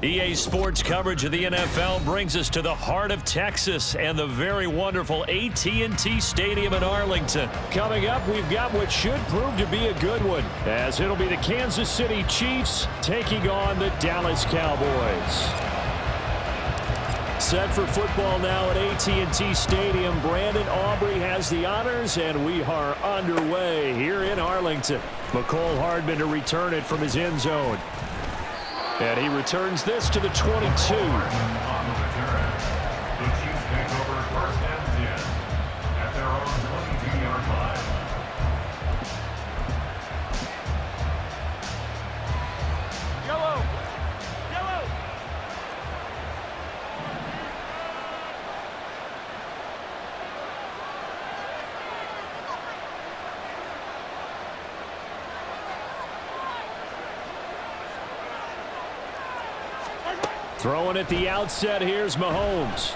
EA Sports coverage of the NFL brings us to the heart of Texas and the very wonderful AT&T Stadium in Arlington. Coming up, we've got what should prove to be a good one, as it'll be the Kansas City Chiefs taking on the Dallas Cowboys. Set for football now at AT&T Stadium. Brandon Aubrey has the honors, and we are underway here in Arlington. Mecole Hardman to return it from his end zone. And he returns this to the 22. Throwing at the outset, here's Mahomes.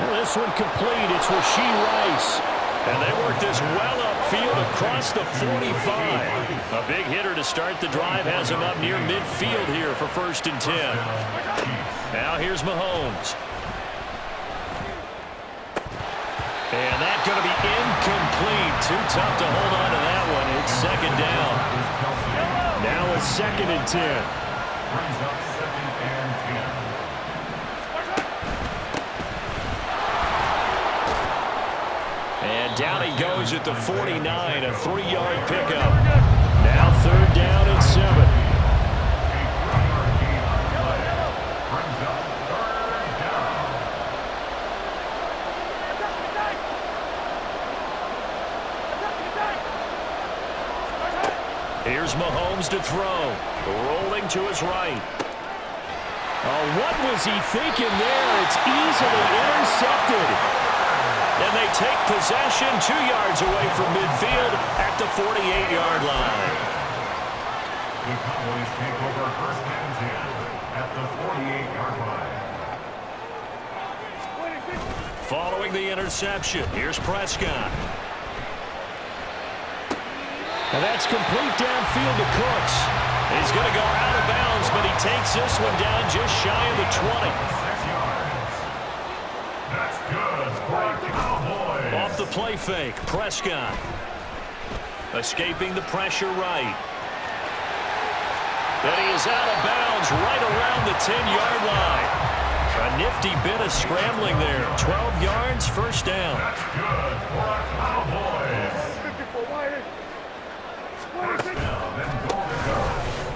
Well, this one complete. It's Rashee Rice. And they work this well upfield across the 45. A big hitter to start the drive has him up near midfield here for first and 10. Now here's Mahomes. And that's going to be incomplete. Too tough to hold on to that one. It's second down. Now a second and 10 brings up second and ten. And down he goes at the 49, a three-yard pickup. Now third down and seven. Here's Mahomes to throw. Rolling to his right. Oh, what was he thinking there? It's easily intercepted. And they take possession two yards away from midfield at the 48-yard line. The Cowboys take over first and 10 at the 48-yard line. Following the interception, here's Prescott. And that's complete downfield to Cooks. He's going to go out of bounds, but he takes this one down just shy of the 20. That's good Cowboys. Off the play fake, Prescott. Escaping the pressure right. And he is out of bounds right around the 10-yard line. A nifty bit of scrambling there. 12 yards, first down. That's good for a Cowboys.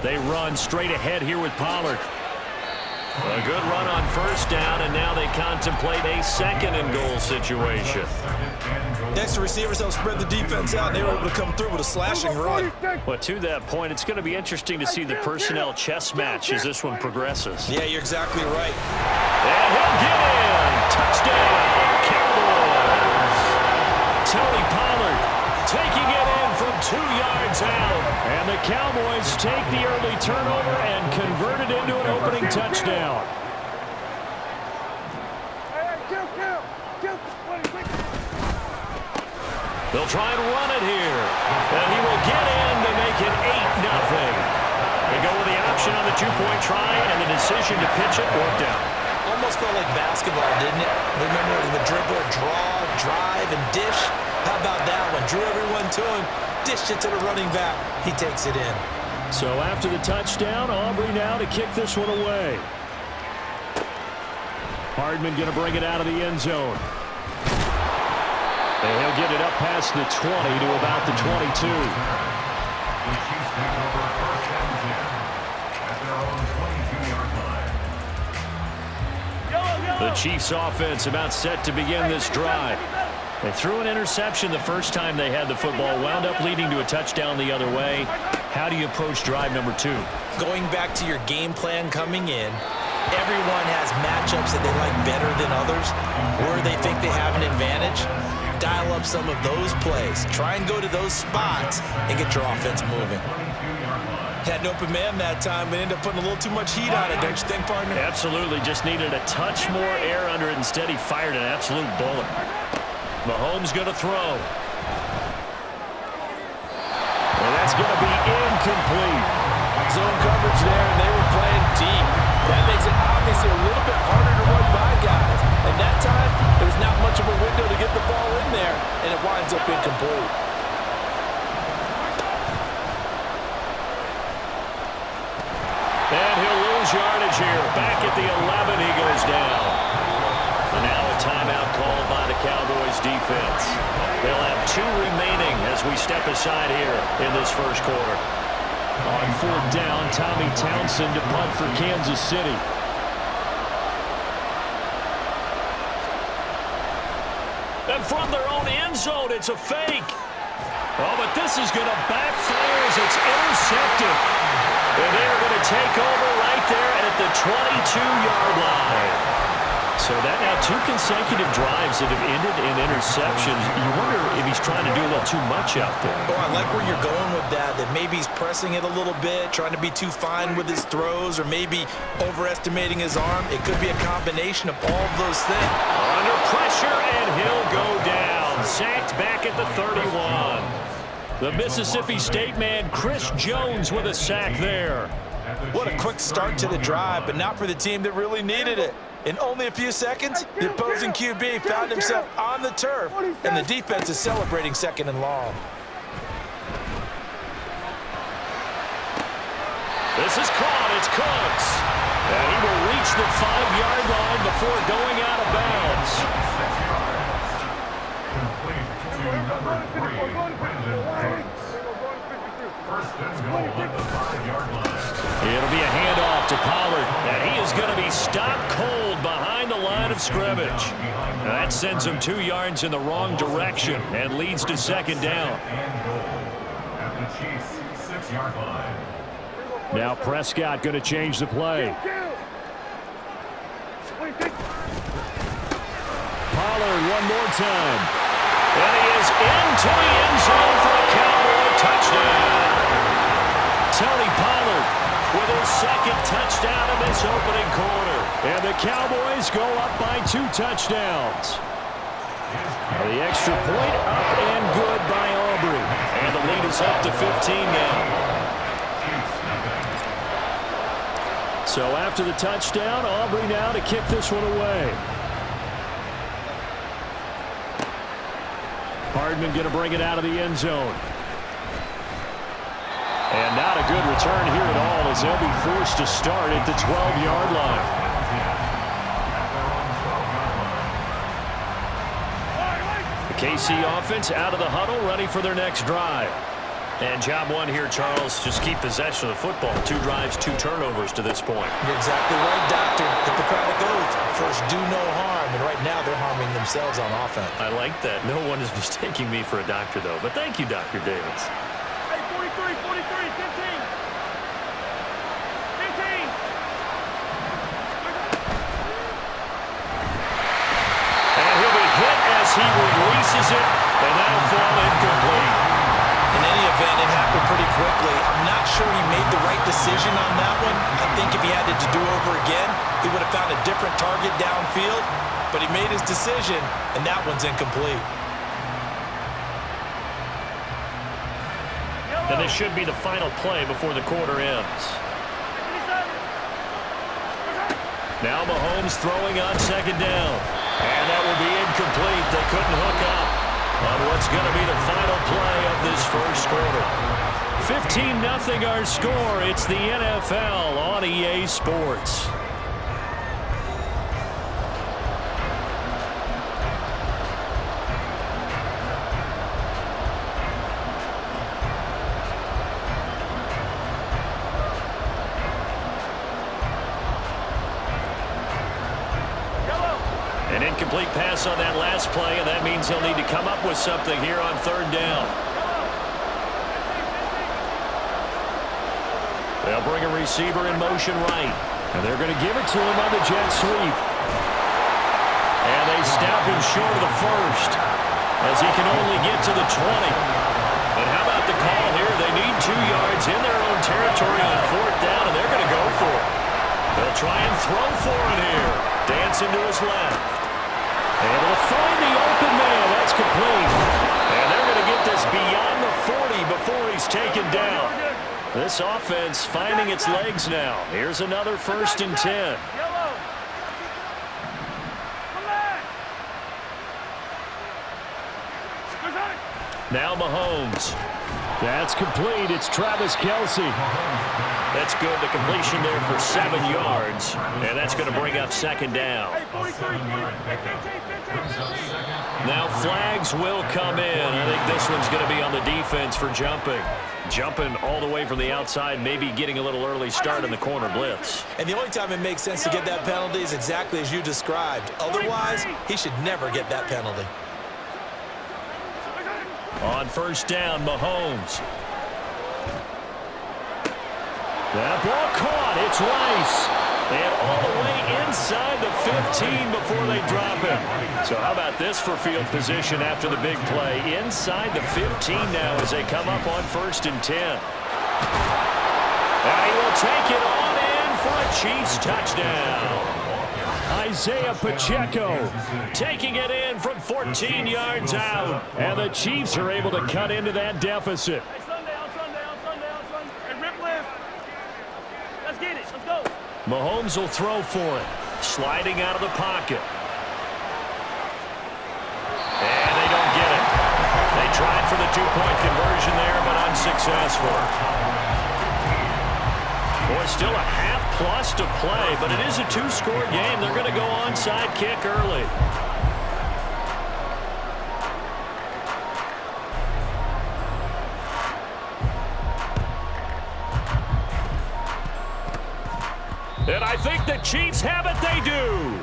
They run straight ahead here with Pollard. A good run on first down, and now they contemplate a second and goal situation. Next, receivers help spread the defense out, and they were able to come through with a slashing run. But to that point, it's going to be interesting to see the personnel chess match as this one progresses. Yeah, you're exactly right. And he'll get in. Touchdown, Cowboys. Tony Pollard taking it in from two yards out. And the Cowboys take the early turnover and convert it into an opening touchdown. They'll try and run it here. And he will get in to make it 8 nothing. They go with the option on the two-point try, and the decision to pitch it worked out. Almost felt like basketball, didn't it? Remember the dribbler, draw, drive, and dish? How about that one? Drew everyone to him, dished it to the running back. He takes it in. So after the touchdown, Aubrey now to kick this one away. Hardman going to bring it out of the end zone. And he'll get it up past the 20 to about the 22. The Chiefs offense about set to begin this drive. They threw an interception the first time they had the football, wound up leading to a touchdown the other way. How do you approach drive number two? Going back to your game plan coming in, everyone has matchups that they like better than others, where they think they have an advantage. Dial up some of those plays. Try and go to those spots and get your offense moving. Had an open man that time, but ended up putting a little too much heat on it, don't you think, partner? Absolutely. Just needed a touch more air under it. Instead, he fired an absolute bullet. Mahomes going to throw. And that's going to be incomplete. zone coverage there, and they were playing fourth down, Tommy Townsend to punt for Kansas City. And from their own end zone, it's a fake. Oh, but this is going to backfire as it's intercepted. And they are going to take over right there at the 22-yard line. So that now two consecutive drives that have ended in interceptions. You wonder if he's trying to do a little too much out there. Oh, I like where you're going with that, that maybe he's pressing it a little bit, trying to be too fine with his throws, or maybe overestimating his arm. It could be a combination of all of those things. Under pressure, and he'll go down. Sacked back at the 31. The Mississippi State man, Chris Jones, with a sack there. What a quick start to the drive, but not for the team that really needed it. In only a few seconds, the opposing QB found himself on the turf, and the defense is celebrating second and long. This is caught. It's Cooks. And he will reach the five-yard line before going out of bounds. Complete to number three, Brandin Cooks. First and goal at the five-yard line. It'll be a handoff to Pollard, and he is going to be stopped cold behind the line of scrimmage. Now that sends him two yards in the wrong direction and leads to second down. Now Prescott going to change the play. Pollard one more time. And he is into the end zone for a Cowboy touchdown. Tony Pollard with his second touchdown in this opening quarter. And the Cowboys go up by two touchdowns. The extra point up and good by Aubrey. And the lead is up to 15 now. So after the touchdown, Aubrey now to kick this one away. Hardman going to bring it out of the end zone. And not a good return here at all as they'll be forced to start at the 12-yard line. KC offense out of the huddle, ready for their next drive. And job one here, Charles, just keep possession of the football. Two drives, two turnovers to this point. You're exactly right, Doctor. Hippocratic oath. First, do no harm. And right now, they're harming themselves on offense. I like that. No one is mistaking me for a doctor, though. But thank you, Dr. Davis. Decision on that one. I think if he had it to do over again, he would have found a different target downfield. But he made his decision, and that one's incomplete. And this should be the final play before the quarter ends. Now Mahomes throwing on second down. And that will be incomplete. They couldn't hook up on what's going to be the final play of this first quarter. 15-0 our score. It's the NFL on EA Sports. An incomplete pass on that last play, and that means he'll need to come up with something here on third down. They'll bring a receiver in motion right. And they're going to give it to him on the jet sweep. And they stop him short of the first as he can only get to the 20. But how about the call here? They need two yards in their own territory on fourth down, and they're going to go for it. They'll try and throw for it here. Dancing to his left. And they'll find the open man. That's complete. And they're going to get this beyond the 40 before he's taken down. This offense finding its legs now. Here's another first and 10. Yellow. Come back. Present. Now Mahomes. That's complete. It's Travis Kelce. That's good. The completion there for seven yards. And that's going to bring up second down. Hey, 43, 40, 15, 15, 15. Now flags will come in. I think this one's going to be on the defense for jumping. Jumping all the way from the outside, maybe getting a little early start in the corner blitz. And the only time it makes sense to get that penalty is exactly as you described. Otherwise, he should never get that penalty. On first down, Mahomes. That ball caught. It's Rice. And all the way inside the 15 before they drop him. So how about this for field position after the big play? Inside the 15 now as they come up on first and 10. And he will take it on in for a Chiefs touchdown. Isaiah Pacheco taking it in from 14 yards out. And the Chiefs are able to cut into that deficit. Hey, Sunday on Sunday on Sunday on Sunday. Hey, rip left. Let's get it. Let's go. Mahomes will throw for it. Sliding out of the pocket. And they don't get it. They tried for the two-point conversion there, but unsuccessful. Boy, still a half plus to play, but it is a two-score game. They're going to go onside kick early. Chiefs have it. They do.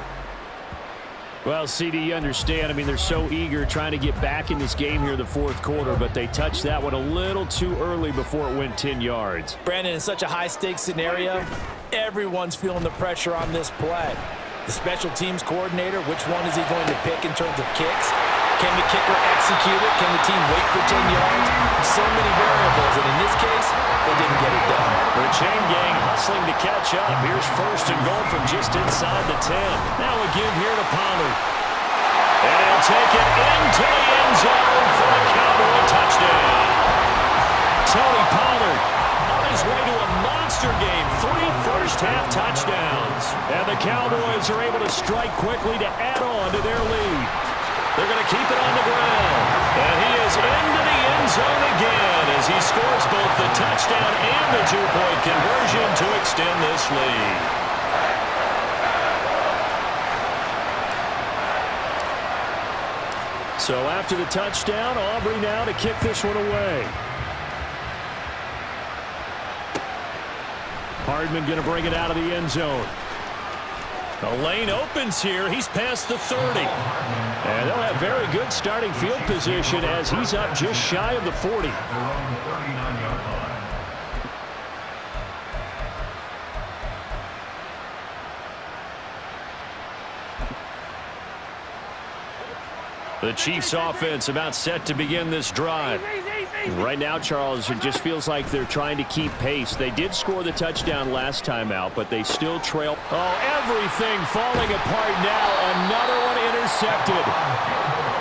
Well, CD, you understand. I mean, they're so eager trying to get back in this game here the fourth quarter, but they touched that one a little too early before it went 10 yards. Brandon, in such a high-stakes scenario, everyone's feeling the pressure on this play. The special teams coordinator, which one is he going to pick in terms of kicks? Can the kicker execute it? Can the team wait for 10 yards? So many variables, and in this case, they didn't get it done. The chain gang hustling to catch up. Here's first and goal from just inside the 10. Now a give here to Pollard. And he'll take it into the end zone for a Cowboy touchdown. Tony Pollard on his way to a monster game. Three first-half touchdowns. And the Cowboys are able to strike quickly to add on to their lead. They're going to keep it on the ground. And he is into the end zone again as he scores both the touchdown and the two-point conversion to extend this lead. So after the touchdown, Aubrey now to kick this one away. Hardman going to bring it out of the end zone. The lane opens here. He's past the 30. And they'll have very good starting field position as he's up just shy of the 40. The Chiefs offense about set to begin this drive. Right now, Charles, it just feels like they're trying to keep pace. They did score the touchdown last time out, but they still trail. Oh, everything falling apart now. Another one intercepted.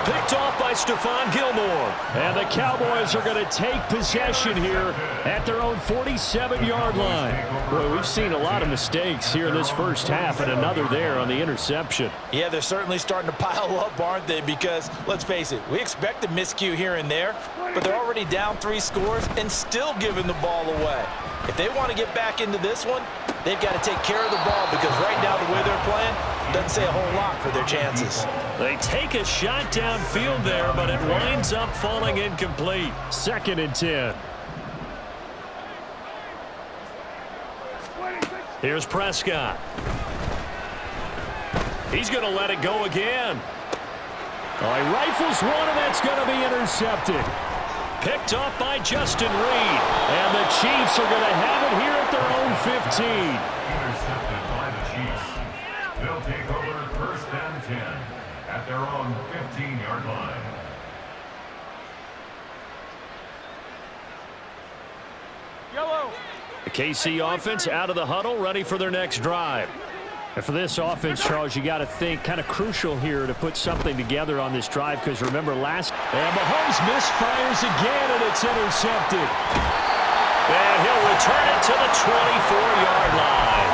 Picked off by Stephon Gilmore. And the Cowboys are going to take possession here at their own 47-yard line. Boy, we've seen a lot of mistakes here in this first half and another there on the interception. Yeah, they're certainly starting to pile up, aren't they? Because, let's face it, we expect a miscue here and there, but they're already down three scores and still giving the ball away. If they want to get back into this one, they've got to take care of the ball because right now the way they're playing doesn't say a whole lot for their chances. They take a shot downfield there, but it winds up falling incomplete. Second and 10. Here's Prescott. He's going to let it go again. Oh, he rifles one, and that's going to be intercepted. Picked off by Justin Reid. And the Chiefs are going to have it here their own 15. Intercepted by the Chiefs. They'll take over first and 10 at their own 15-yard line. Yellow. The KC offense out of the huddle, ready for their next drive. And for this offense, Charles, you got to think kind of crucial here to put something together on this drive because remember last... And Mahomes misfires again, and it's intercepted. Return it to the 24-yard line.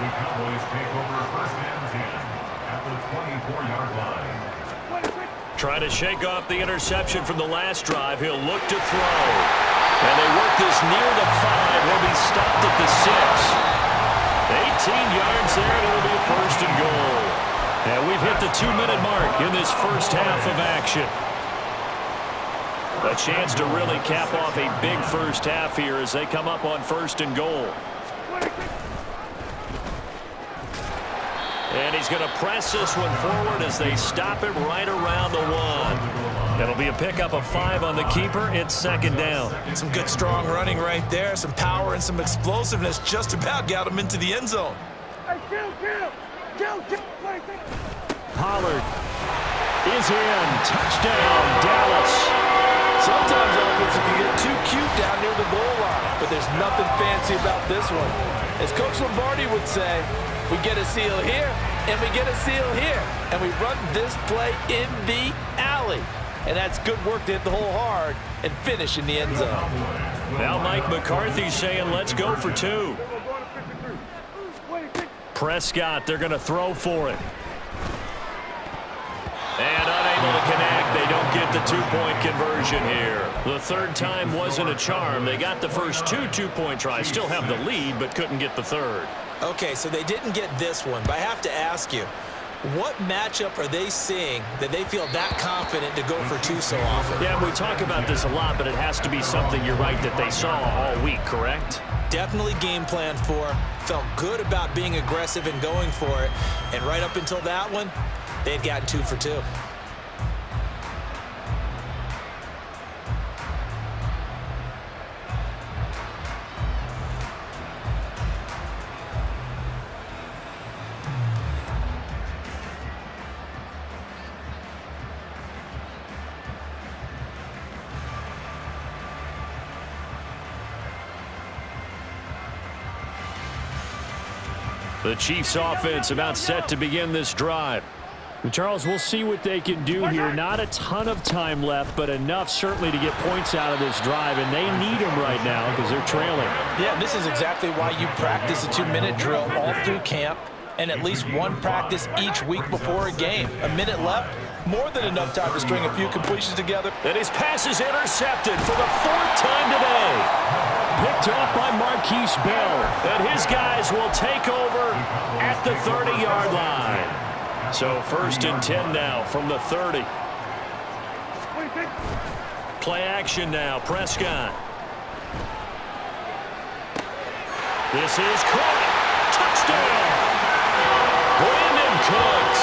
The Cowboys take over first and 10 at the 24-yard line. Trying to shake off the interception from the last drive. He'll look to throw. And they work this near the five. He'll be stopped at the six. 18 yards there, and it'll be first and goal. And we've hit the two-minute mark in this first half of action. A chance to really cap off a big first half here as they come up on first and goal. And he's going to press this one forward as they stop it right around the one. That'll be a pickup of five on the keeper. It's second down. Some good strong running right there. Some power and some explosiveness just about got him into the end zone. Hey, kill, kill! Kill, kill! Wait, wait. Pollard is in. Touchdown, Dallas. Sometimes offenses can get too cute down near the goal line, but there's nothing fancy about this one. As Coach Lombardi would say, we get a seal here, and we get a seal here, and we run this play in the alley. And that's good work to hit the hole hard and finish in the end zone. Now Mike McCarthy saying let's go for two. Go, go to 53. Wait, wait. Prescott, they're going to throw for it. And unable to connect. They don't get the two-point conversion here. The third time wasn't a charm. They got the first two two-point tries. Still have the lead, but couldn't get the third. Okay, so they didn't get this one, but I have to ask you, what matchup are they seeing that they feel that confident to go for two so often? Yeah, we talk about this a lot, but it has to be something, you're right, that they saw all week, correct? Definitely game plan for, felt good about being aggressive and going for it, and right up until that one, they had gotten two for two. The Chiefs offense about set to begin this drive. Charles, we'll see what they can do here. Not a ton of time left, but enough certainly to get points out of this drive, and they need them right now because they're trailing. Yeah, this is exactly why you practice a two-minute drill all through camp and at least one practice each week before a game. A minute left, more than enough time to string a few completions together. And his pass is intercepted for the fourth time today. Picked off by Markquese Bell. And his guys will take over at the 30-yard line. So first and 10 now from the 30. Wait, wait. Play action now. Prescott. This is Cook. Touchdown. Brandin Cooks.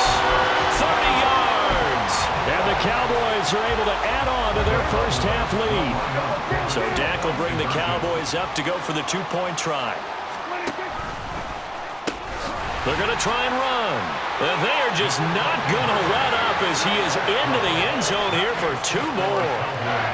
30 yards. And the Cowboys are able to add on to their first half lead. So Dak will bring the Cowboys up to go for the two-point try. They're going to try and run. And they are just not going to let up as he is into the end zone here for two more.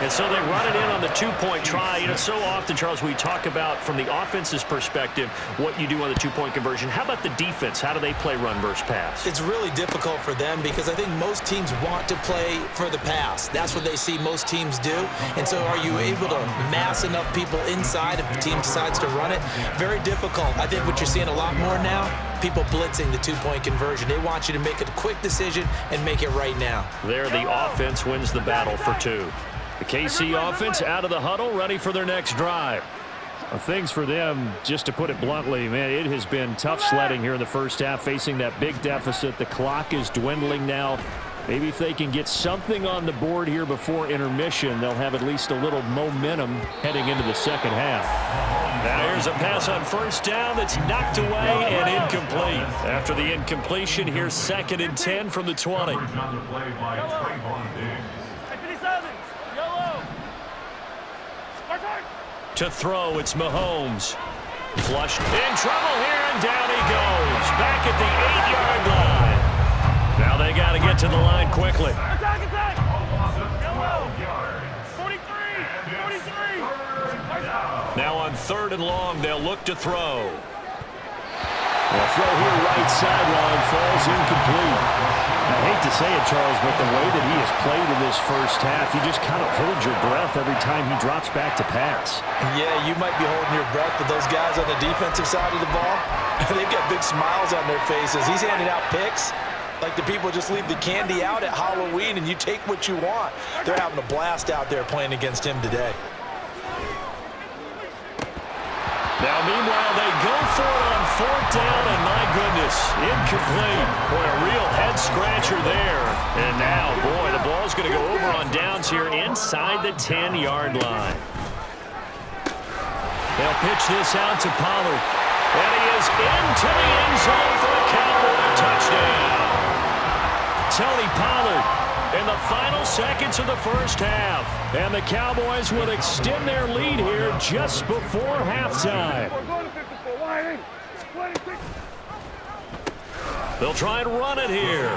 And so they run it in on the two-point try. You know, so often, Charles, we talk about from the offense's perspective what you do on the two-point conversion. How about the defense? How do they play run versus pass? It's really difficult for them because I think most teams want to play for the pass. That's what they see most teams do. And so are you able to mass enough people inside if the team decides to run it? Very difficult. I think what you're seeing a lot more now, people blitzing the two-point conversion. They want you to make a quick decision and make it right now. There, the offense wins the battle for two. The KC offense out of the huddle, ready for their next drive. Well, things for them, just to put it bluntly, man, it has been tough sledding here in the first half, facing that big deficit. The clock is dwindling now. Maybe if they can get something on the board here before intermission, they'll have at least a little momentum heading into the second half. Now here's a pass on first down that's knocked away and incomplete. After the incompletion, here's second and 10 from the 20. Coverage on the play by Trevon Diggs. Hey, 57. Yellow. Mark hard. To throw, it's Mahomes. Flushed in trouble here, and down he goes. Back at the eight-yard line. Now they got to get to the line quickly. Attack, attack. Loss of Yellow. 12 yards. 43. 43. Now on third and long, they'll look to throw. The throw here right sideline falls incomplete. I hate to say it, Charles, but the way that he has played in this first half, you just kind of hold your breath every time he drops back to pass. Yeah, you might be holding your breath, but those guys on the defensive side of the ball, they've got big smiles on their faces. He's handing out picks like the people just leave the candy out at Halloween and you take what you want. They're having a blast out there playing against him today. Now, meanwhile, they go for it on fourth down, and my goodness, incomplete. Boy, a real head-scratcher there. And now, boy, the ball's going to go over on downs here inside the 10-yard line. They'll pitch this out to Pollard. And he is into the end zone for a Cowboy touchdown. Tony Pollard in the final seconds of the first half. And the Cowboys will extend their lead here just before halftime. They'll try and run it here.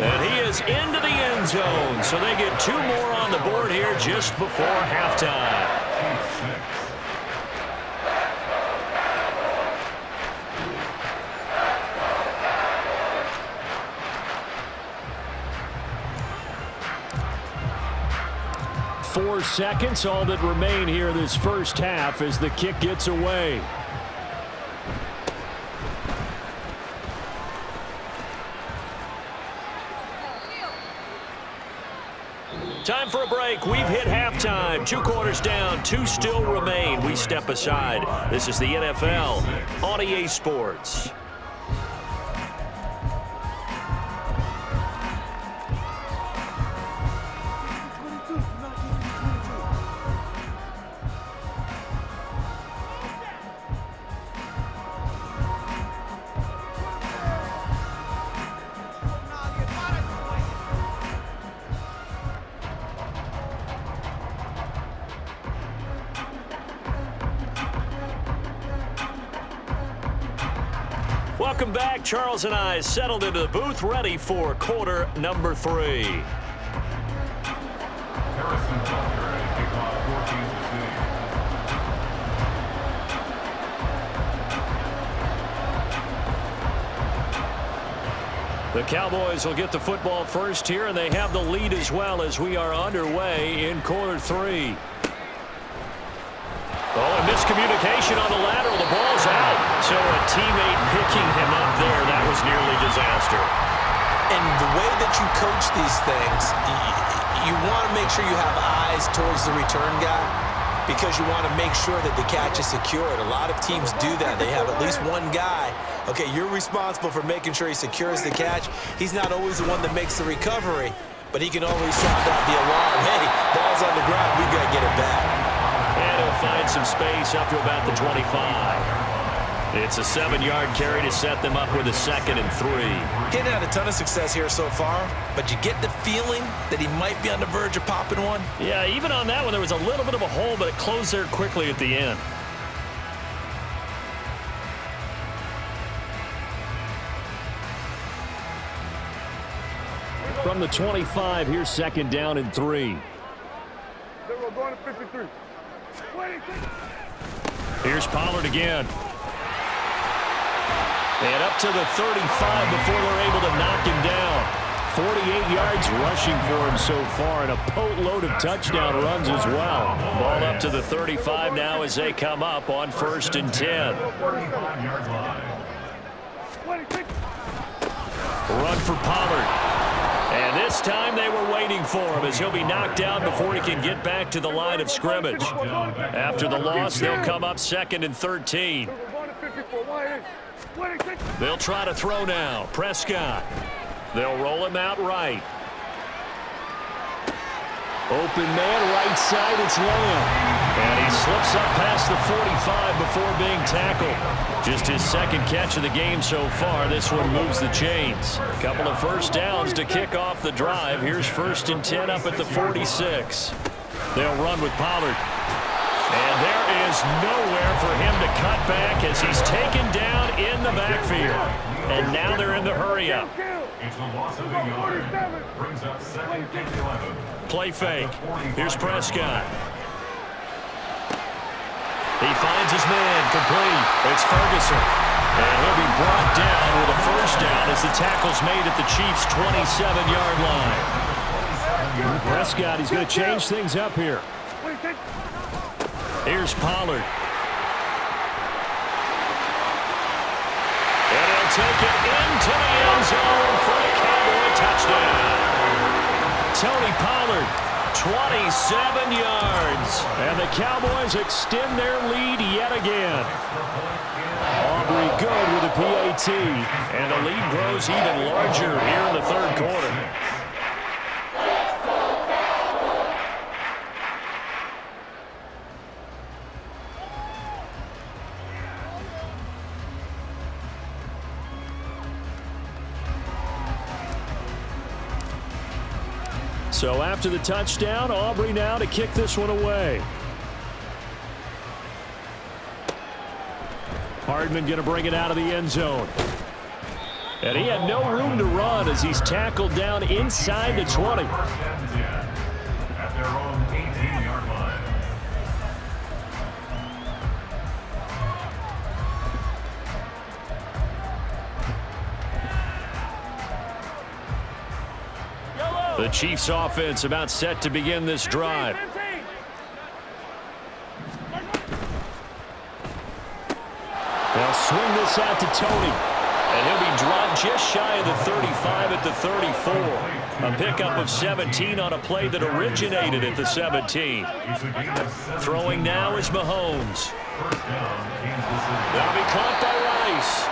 And he is into the end zone. So they get two more on the board here just before halftime. Four seconds, all that remain here this first half as the kick gets away. Time for a break. We've hit halftime. Two quarters down. Two still remain. We step aside. This is the NFL on EA Sports. Welcome back. Charles and I settled into the booth ready for quarter number three. Harrison Butker ready to kick off 14 The Cowboys will get the football first here, and they have the lead as well as we are underway in quarter three. Miscommunication on the lateral. The ball's out. So a teammate picking him up there, that was nearly disaster. And the way that you coach these things, you, want to make sure you have eyes towards the return guy because you want to make sure that the catch is secured. A lot of teams do that. They have at least one guy. Okay, you're responsible for making sure he secures the catch. He's not always the one that makes the recovery, but he can always sound out the alarm. Hey, ball's on the ground. we got to get it back. And some space up to about the 25. It's a seven-yard carry to set them up with a second and three. Getting had a ton of success here so far, but you get the feeling that he might be on the verge of popping one. Yeah, even on that one, there was a little bit of a hole, but it closed there quickly at the end. From the 25, here's second down and three. We're going to 53. Here's Pollard again. And up to the 35 before they're able to knock him down. 48 yards rushing for him so far, and a boatload of touchdown runs as well. Ball up to the 35 now as they come up on first and 10. Run for Pollard. And this time they were waiting for him as he'll be knocked down before he can get back to the line of scrimmage. After the loss, they'll come up second and 13. They'll try to throw now. Prescott. They'll roll him out right. Open man, right side, it's Lamb. And he slips up past the 45 before being tackled. Just his second catch of the game so far. This one moves the chains. A couple of first downs to kick off the drive. Here's first and 10 up at the 46. They'll run with Pollard. And there is nowhere for him to cut back as he's taken down in the backfield. And now they're in the hurry up. It's a loss of a yard. Brings up second and 11. Play fake. Here's Prescott. He finds his man, complete. It's Ferguson. And he'll be brought down with a first down as the tackle's made at the Chiefs' 27-yard line. Prescott, he's going to change things up here. Here's Pollard. And he'll take it into the end zone for a Cowboy touchdown. Tony Pollard, 27 yards. And the Cowboys extend their lead yet again. Aubrey good with a PAT. And the lead grows even larger here in the third quarter. After the touchdown, Aubrey now to kick this one away. Hardman going to bring it out of the end zone. And he had no room to run as he's tackled down inside the 20. The Chiefs offense about set to begin this drive. They'll swing this out to Tony. And he'll be dropped just shy of the 35 at the 34. A pickup of 17 on a play that originated at the 17. It's a gain of seven. Throwing now is Mahomes. That'll be caught by Rice.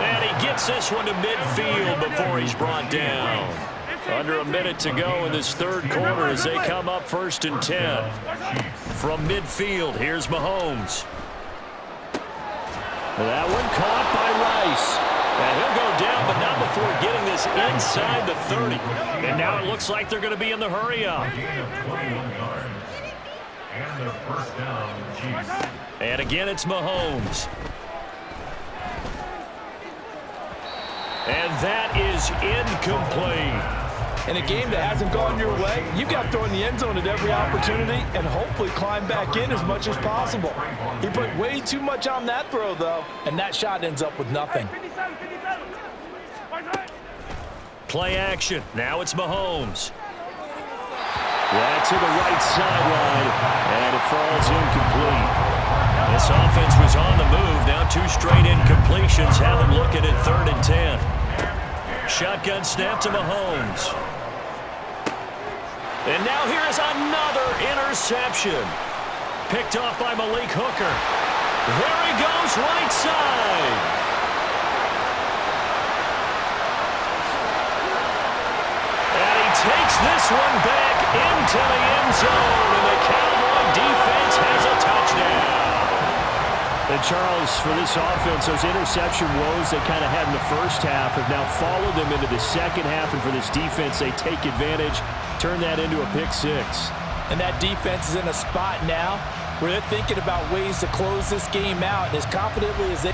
And he gets this one to midfield before he's brought down. Under a minute to go in this third quarter as they come up first and 10. From midfield, here's Mahomes. That one caught by Rice. And he'll go down, but not before getting this inside the 30. And now it looks like they're going to be in the hurry up. Gain of 21 yards. And the first down, Chiefs. And again, it's Mahomes. And that is incomplete. In a game that hasn't gone your way, you've got to throw in the end zone at every opportunity and hopefully climb back in as much as possible. He put way too much on that throw, though, and that shot ends up with nothing. Play action. Now it's Mahomes. Yeah, to the right sideline, and it falls incomplete. This offense was on the move. Now two straight incompletions have them looking at third and 10. Shotgun snap to Mahomes. And now here's another interception. Picked off by Malik Hooker. There he goes right side. And he takes this one back into the end zone. And the Cowboy defense has a. And Charles, for this offense, those interception woes they kind of had in the first half have now followed them into the second half. And for this defense, they take advantage, turn that into a pick six. And that defense is in a spot now where they're thinking about ways to close this game out as confidently as they